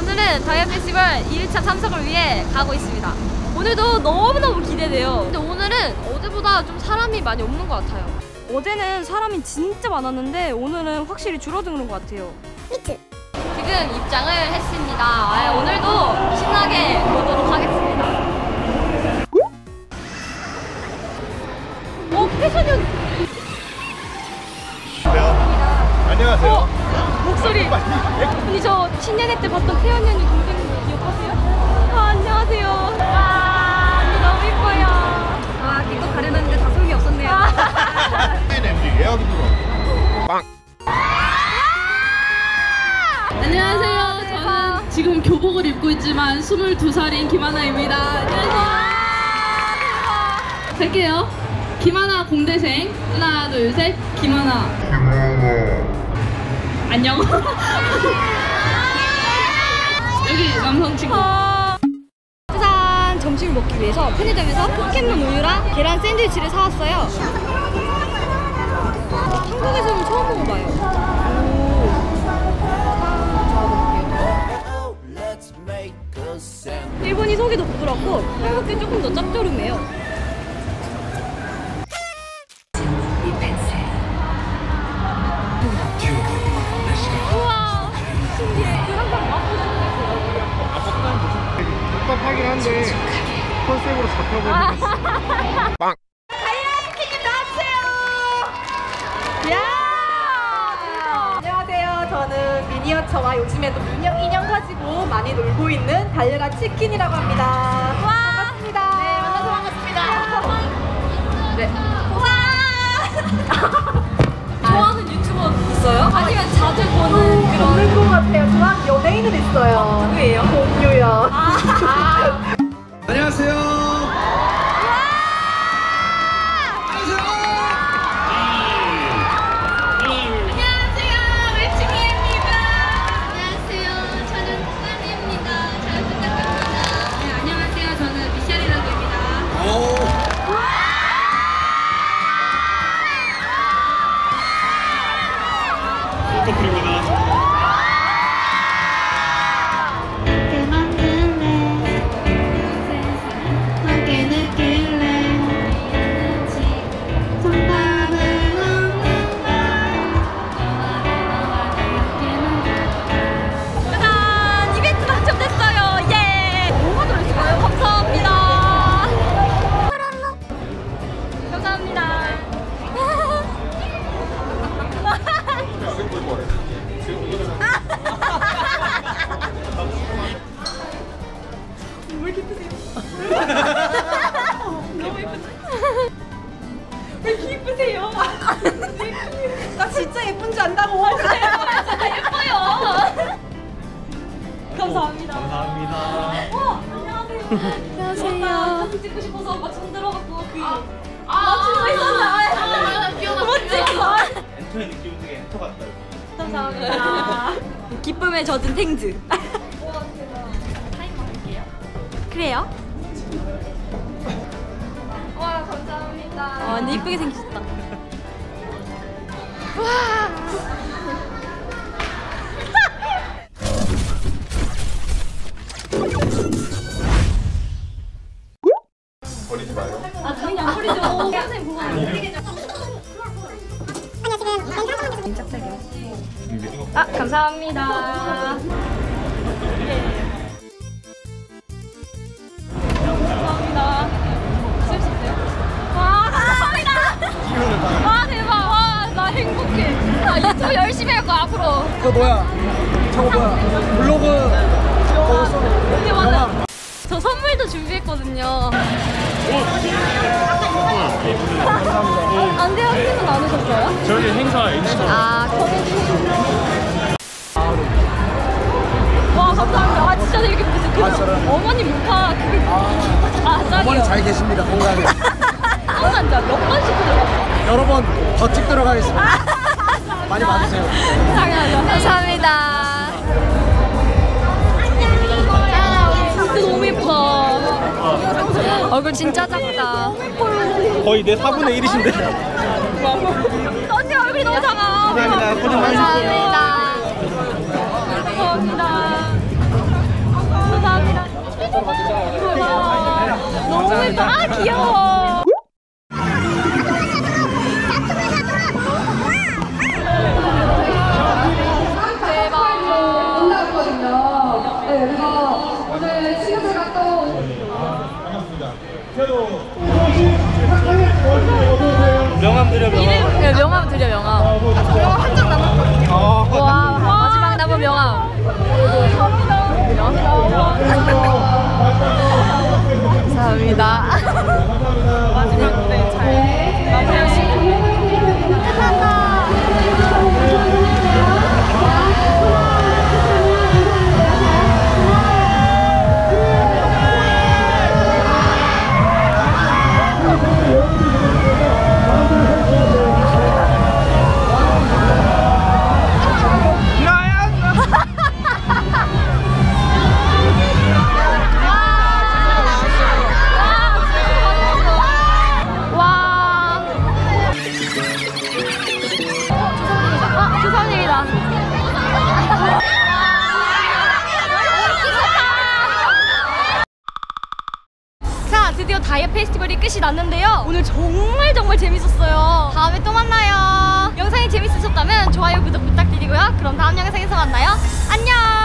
오늘은 다이아 페스티벌 2일차 참석을 위해 가고 있습니다. 오늘도 너무너무 기대돼요. 근데 오늘은 어제보다 좀 사람이 많이 없는 것 같아요. 어제는 사람이 진짜 많았는데 오늘은 확실히 줄어드는 것 같아요. 지금 입장을 했습니다. 아, 오늘도 신나게 보도록 하겠습니다. 어, 패션이 안녕하세요. 어, 목소리. 언니 저 신년회 때 봤던 태연 언니 동생 기억하세요? 아, 안녕하세요. 와, 언니 너무 이뻐요. 아, 길도 가려놨는데 다 소용이 없었네요. MD 예약이 들어. 빵. 안녕하세요. 저는 지금 교복을 입고 있지만 22살인 김하나입니다. 안녕하세요. 갈게요. 김하나 공대생. 하나, 둘, 셋. 김하나. 안녕. 여기 남성 친구. 짜잔! 점심을 먹기 위해서 편의점에서 포켓몬 우유랑 계란 샌드위치를 사왔어요. 한국에서는 처음 먹어봐요. 오. 일본이 속이 더 부드럽고 한국게 조금 더 짭조름해요. 한데 컨셉으로 잡혀버리겠어. 빵. 안녕하세요. 저는 미니어처와 요즘에도 인형, 인형 가지고 많이 놀고 있는 달려라 치킨이라고 합니다. 반갑습니다. 네, 만나서 반갑습니다. 네. 진짜 예쁜 줄 안다고. 진짜 예뻐요. 감사합니다. 감사합니다. 어, 안녕하세요. 안녕하세요. 사진 찍고 싶어서 막 손 들어갖고 그 맞추고 있었는데 아, 귀여워. 못 찍어서. 엔터의 느낌 중에 엔터 같다. 감사합니다. 기쁨에 젖은 탱즈. 타이머 할게요. 그래요? 와, 감사합니다. 아, 근데 이쁘게 생기셨다. 아. 감사합니다. 그거 뭐야? 저거 뭐야? 블로그 써. 근데 맞아. 저 선물도 준비했거든요. 안돼 학생은 안 오셨어요? 저희 행사 인스타 아, 커뮤니티. 와, 감사합니다. 아, 진짜 이렇게 무슨 그 아, 저런. 어머니 몰카 그게 아. 어머니 잘 계십니다. 건강히. 한번몇 번씩 들어갔어. 여러 번 더 찍도록 하겠습니다. 많이 받으세요. 감사합니다. 얼굴 진짜 작다. 거의 내 4분의 1이신데. 언니 얼굴이 너무 작아. 감사합니다. 고생 많으셨어요. 감사합니다. 감사합니다. 너무 예뻐. 아 귀여워. 명함 드려 명함. 네, 명함 드려 명함. 명함 한장 남았거든요. 와 마지막 남은 명함. 감사합니다. 끝이 났는데요. 오늘 정말 정말 재밌었어요. 다음에 또 만나요. 영상이 재밌으셨다면 좋아요, 구독 부탁드리고요. 그럼 다음 영상에서 만나요. 안녕!